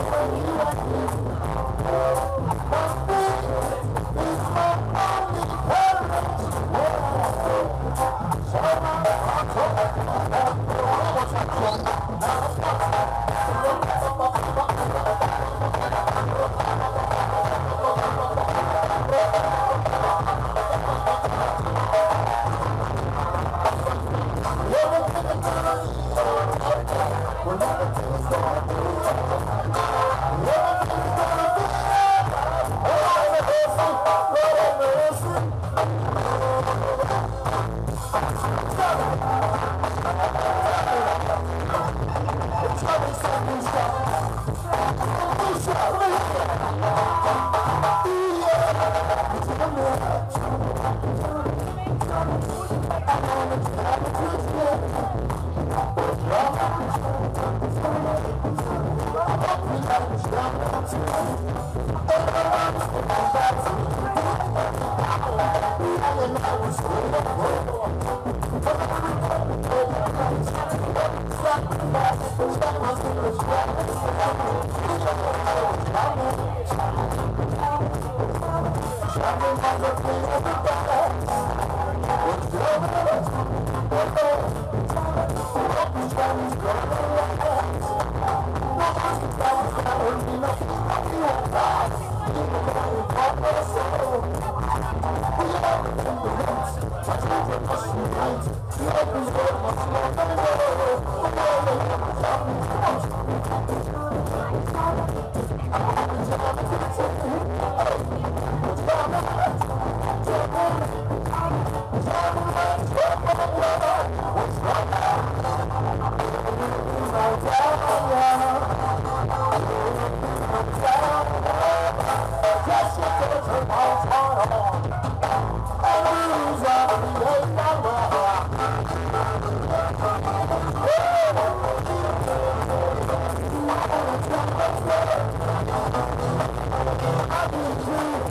opens the door, my small